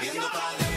Viendo para